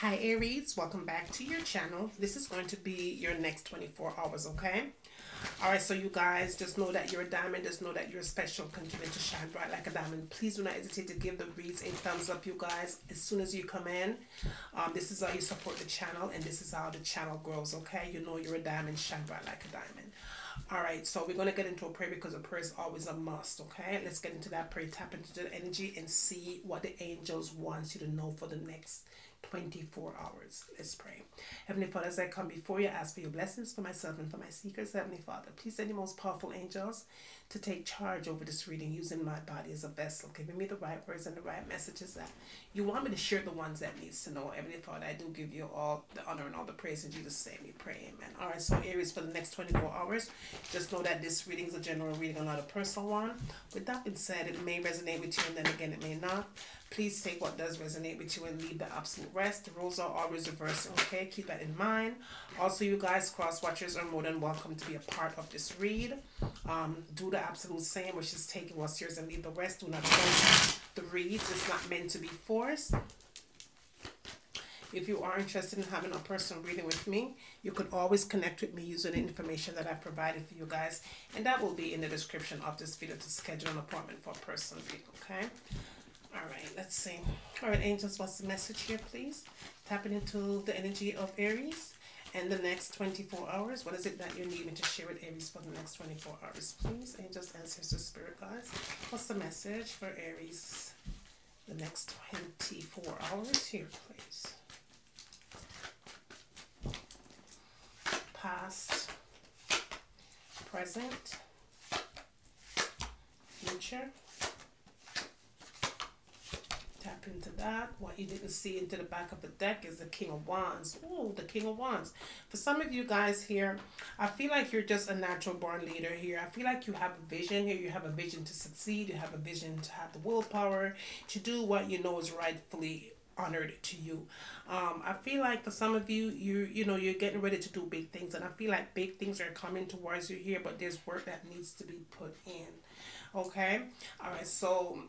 Hi Aries, welcome back to your channel. This is going to be your next 24 hours, okay? Alright, so you guys just know that you're a diamond, just know that you're a special, continue to shine bright like a diamond. Please do not hesitate to give the reads a thumbs up, you guys, as soon as you come in. Um, this is how you support the channel, and this is how the channel grows, okay? You know you're a diamond, shine bright like a diamond. All right, so we're going to get into a prayer because a prayer is always a must, okay? Let's get into that prayer, tap into the energy, and see what the angels wants you to know for the next 24 hours. Let's pray. Heavenly Father, as I come before you, ask for your blessings for myself and for my seekers. Heavenly Father, please send the most powerful angels to take charge over this reading using my body as a vessel, giving me the right words and the right messages that you want me to share the ones that needs to know. Heavenly Father, I do give you all the honor and all the praise in Jesus' name. We pray, amen. All right, so Aries, for the next 24 hours, just know that this reading is a general reading, not a personal one. With that being said, it may resonate with you and then again it may not. Please take what does resonate with you and leave the absolute rest. The rules are always reversed, okay? Keep that in mind. Also, you guys, cross watchers are more than welcome to be a part of this read. Um, do the absolute same, which is taking what's yours and leave the rest. Do not force the reads. It's not meant to be forced. If you are interested in having a personal reading with me, you could always connect with me using the information that I've provided for you guys. And that will be in the description of this video to schedule an appointment for a personal reading, okay? All right, let's see. All right, angels, what's the message here, please? Tapping into the energy of Aries and the next 24 hours. What is it that you need me to share with Aries for the next 24 hours, please? Angels, ancestors, spirit guides. What's the message for Aries the next 24 hours here, please? Past, present, future tap into that. What you didn't see into the back of the deck is the King of Wands. Oh, the King of Wands. For some of you guys here, I feel like you're just a natural born leader here. I feel like you have a vision here. You have a vision to succeed. You have a vision to have the willpower to do what you know is rightfully honored to you. Um, I feel like for some of you, you you know, you're getting ready to do big things, and I feel like big things are coming towards you here, but there's work that needs to be put in. Okay, all right. So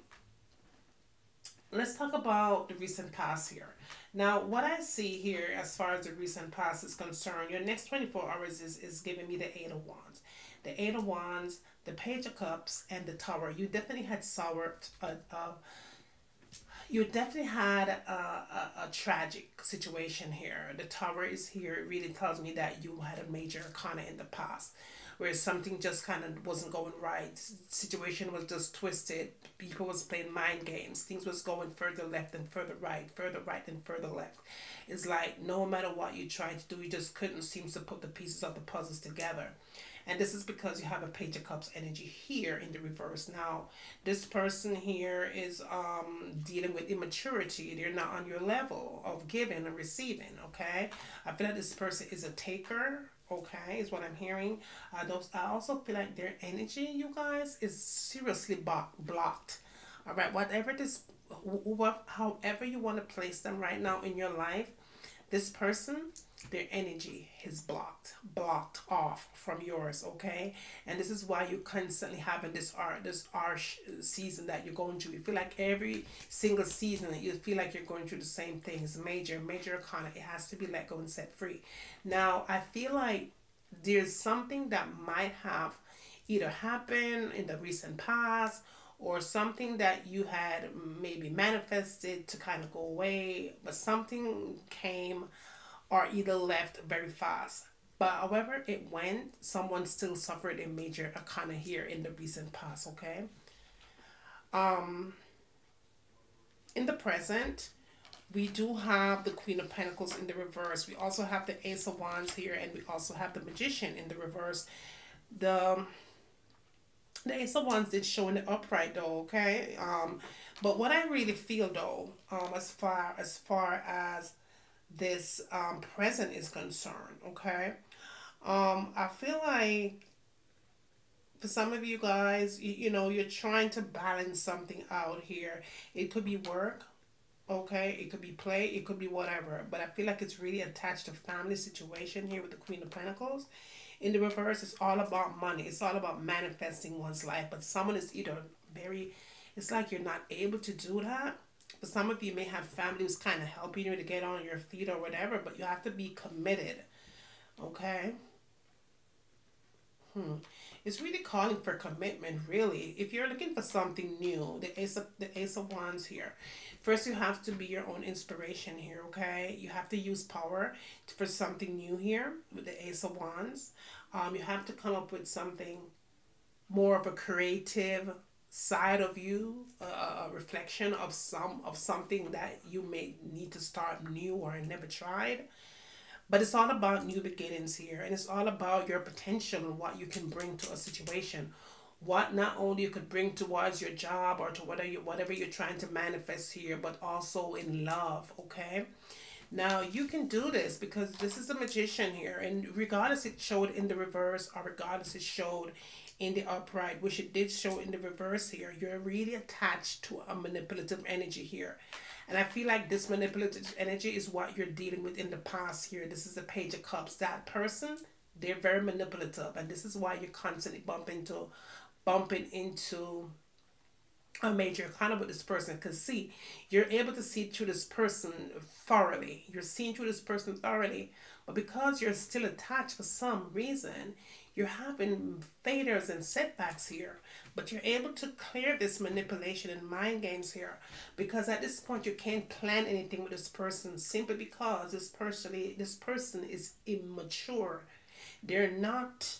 let's talk about the recent past here. Now, what I see here as far as the recent past is concerned, your next 24 hours is, is giving me the Eight of Wands. The Eight of Wands, the Page of Cups, and the Tower. You definitely had sour, uh, uh, you definitely had a, a, a, tragic situation here. The Tower is here. It really tells me that you had a major arcana in the past where something just kind of wasn't going right. Situation was just twisted. People was playing mind games. Things was going further left and further right, further right and further left. It's like no matter what you tried to do, you just couldn't seem to put the pieces of the puzzles together. And this is because you have a Page of Cups energy here in the reverse. Now, this person here is um, dealing with immaturity. They're not on your level of giving and receiving, okay? I feel like this person is a taker okay is what i'm hearing uh, those i also feel like their energy you guys is seriously blocked all right whatever this what however you want to place them right now in your life this person their energy is blocked blocked off from yours okay? And this is why you're constantly having this art this harsh uh, season that you're going through. You feel like every single season that you feel like you're going through the same thing things major major kind it has to be let go and set free. Now i feel like there's something that might have either happened in the recent past or something that you had maybe manifested to kind of go away, but something came or either left very fast. But however it went, someone still suffered a major arcana here in the recent past, okay? Um, in the present, we do have the Queen of Pentacles in the reverse. We also have the Ace of Wands here, and we also have the Magician in the reverse. The the Ace of Wands did show in the upright though, okay? Um, but what I really feel though, um, as far as far as this um present is concerned, okay? Um, I feel like for some of you guys, you, you know, you're trying to balance something out here. It could be work, okay? It could be play, it could be whatever. But I feel like it's really attached to family situation here with the Queen of Pentacles. In the reverse, it's all about money. It's all about manifesting one's life. But someone is either very, it's like you're not able to do that For some of you may have family who's kind of helping you to get on your feet or whatever, but you have to be committed. Okay? Hmm. It's really calling for commitment, really. If you're looking for something new, the Ace of the Ace of Wands here. First, you have to be your own inspiration here, okay? You have to use power for something new here with the Ace of Wands. Um, you have to come up with something more of a creative side of you, uh, a reflection of some of something that you may need to start new or never tried. But it's all about new beginnings here, and it's all about your potential and what you can bring to a situation. What not only you could bring towards your job or to whatever you, whatever you're trying to manifest here, but also in love. Okay. Now you can do this because this is a magician here, and regardless it showed in the reverse or regardless it showed in the upright, which it did show in the reverse here, you're really attached to a manipulative energy here. And I feel like this manipulative energy is what you're dealing with in the past here. This is a page of cups. That person, they're very manipulative. And this is why you're constantly bumping into bumping into a major kind with this person because see you're able to see through this person thoroughly you're seeing through this person thoroughly but because you're still attached for some reason you're having failures and setbacks here, but you're able to clear this manipulation and mind games here because at this point you can't plan anything with this person simply because this person this person is immature. They're not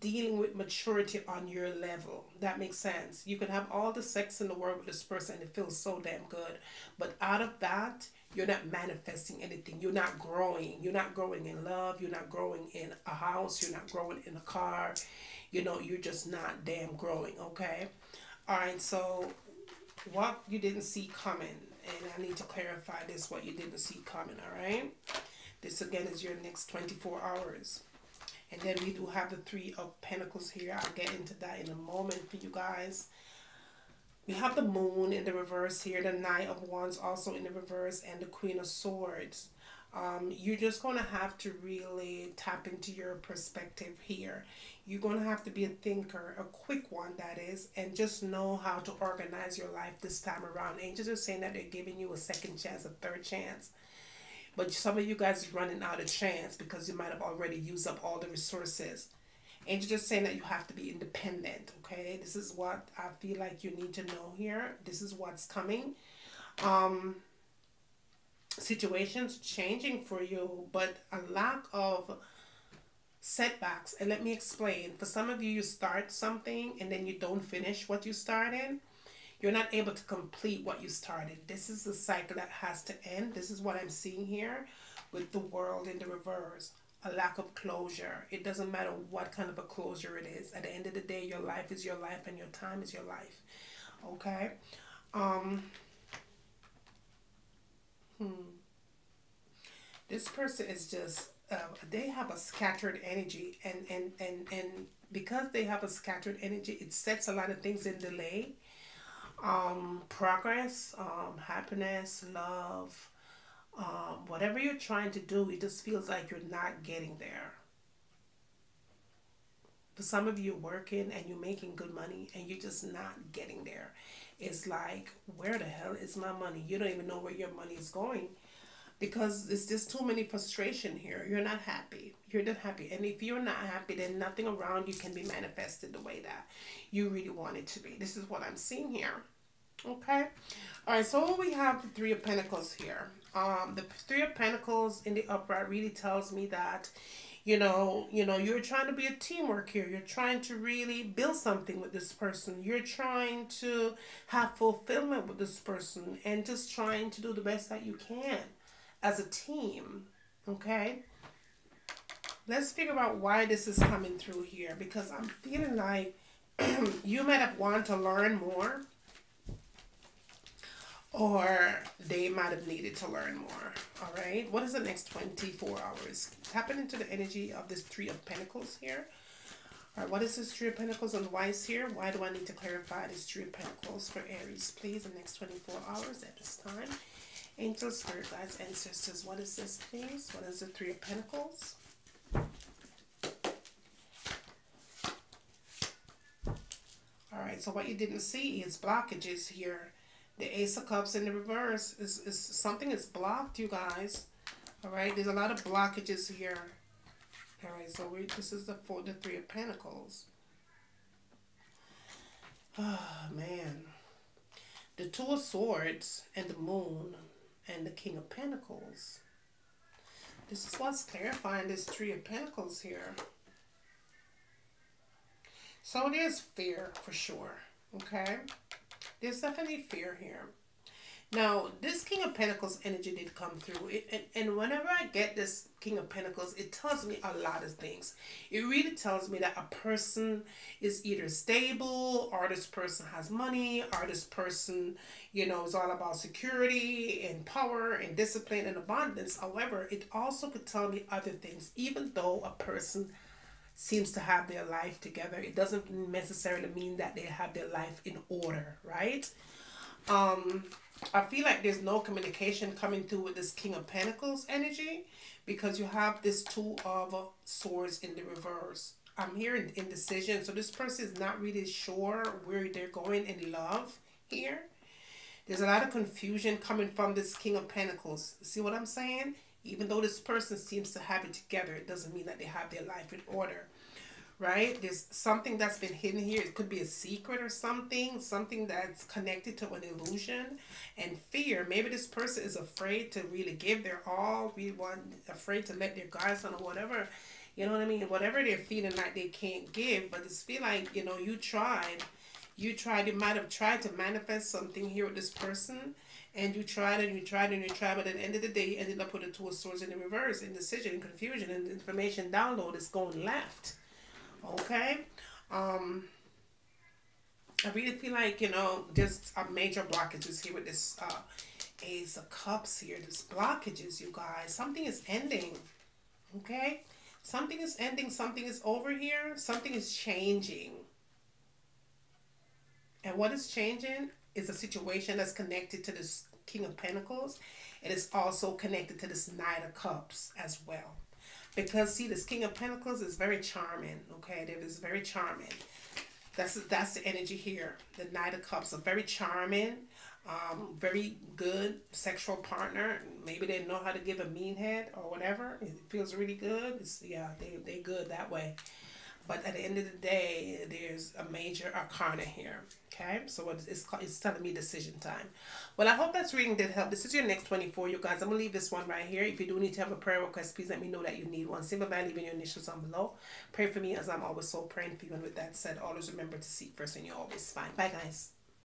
dealing with maturity on your level. That makes sense. You can have all the sex in the world with this person and it feels so damn good. But out of that, you're not manifesting anything. You're not growing. You're not growing in love. You're not growing in a house. You're not growing in a car. You know, you're just not damn growing, okay? All right, so what you didn't see coming, and I need to clarify this what you didn't see coming, all right? This again is your next 24 hours. And then we do have the Three of Pentacles here. I'll get into that in a moment for you guys. We have the moon in the reverse here, the knight of wands also in the reverse, and the queen of swords. Um, you're just going to have to really tap into your perspective here. You're going to have to be a thinker, a quick one that is, and just know how to organize your life this time around. Angels are saying that they're giving you a second chance, a third chance. But some of you guys are running out of chance because you might have already used up all the resources. And you're just saying that you have to be independent, okay? This is what I feel like you need to know here. This is what's coming. Um, situations changing for you, but a lack of setbacks. And let me explain. For some of you, you start something and then you don't finish what you started. You're not able to complete what you started. This is the cycle that has to end. This is what I'm seeing here with the world in the reverse a lack of closure. It doesn't matter what kind of a closure it is. At the end of the day, your life is your life and your time is your life. Okay? Um hmm. This person is just uh, they have a scattered energy and and and and because they have a scattered energy, it sets a lot of things in delay. Um progress, um happiness, love, um, whatever you're trying to do, it just feels like you're not getting there. For some of you, working and you're making good money and you're just not getting there. It's like, where the hell is my money? You don't even know where your money is going because it's just too many frustration here. You're not happy. You're not happy. And if you're not happy, then nothing around you can be manifested the way that you really want it to be. This is what I'm seeing here. Okay. All right. So we have the Three of Pentacles here um, the Three of Pentacles in the upright really tells me that, you know, you know, you're trying to be a teamwork here. You're trying to really build something with this person. You're trying to have fulfillment with this person and just trying to do the best that you can as a team. Okay. Let's figure out why this is coming through here because I'm feeling like you might have wanted to learn more or they might have needed to learn more. All right. What is the next 24 hours? Tapping into the energy of this Three of Pentacles here. All right. What is this Three of Pentacles and why is here? Why do I need to clarify this Three of Pentacles for Aries? Please, the next 24 hours at this time. Angels, Spirit Guides, Ancestors. What is this, please? What is the Three of Pentacles? All right. So what you didn't see is blockages here The Ace of Cups in the reverse is, is something is blocked, you guys. All right, there's a lot of blockages here. All right, so we this is the four, the Three of Pentacles. Oh man, the Two of Swords and the Moon and the King of Pentacles. This is what's clarifying this Three of Pentacles here. So it is fear for sure. Okay, there's definitely fear here. Now, this King of Pentacles energy did come through. It, and, and whenever I get this King of Pentacles, it tells me a lot of things. It really tells me that a person is either stable, or this person has money, or this person, you know, is all about security and power and discipline and abundance. However, it also could tell me other things. Even though a person seems to have their life together, it doesn't necessarily mean that they have their life in order, right? Um, I feel like there's no communication coming through with this King of Pentacles energy because you have this Two of Swords in the reverse. I'm hearing indecision. So this person is not really sure where they're going in love here. There's a lot of confusion coming from this King of Pentacles. See what I'm saying? Even though this person seems to have it together, it doesn't mean that they have their life in order right? There's something that's been hidden here. It could be a secret or something, something that's connected to an illusion and fear. Maybe this person is afraid to really give their all, be want, afraid to let their guards down or whatever. You know what I mean? Whatever they're feeling like they can't give, but it's feel like, you know, you tried. You tried, you might have tried to manifest something here with this person and you tried and you tried and you tried, but at the end of the day, you ended up with the two of swords in the reverse, indecision, confusion, and information download is going left. Okay. Um, I really feel like, you know, there's a major blockages here with this uh, Ace of Cups here. There's blockages, you guys. Something is ending. Okay? Something is ending. Something is over here. Something is changing. And what is changing is a situation that's connected to this King of Pentacles. It is also connected to this Knight of Cups as well. Because see, this King of Pentacles is very charming. Okay, it is very charming. That's that's the energy here. The Knight of Cups are very charming, um, very good sexual partner. Maybe they know how to give a mean head or whatever. It feels really good. It's, yeah, they they good that way. But at the end of the day, there's a major arcana here. Okay, so it's, it's telling me decision time. Well, I hope that's reading did help. This is your next 24, you guys. I'm to leave this one right here. If you do need to have a prayer request, please let me know that you need one. Simple by leaving your initials down below. Pray for me as I'm always so praying for you. And with that said, always remember to seek first and you're always fine. Bye, guys.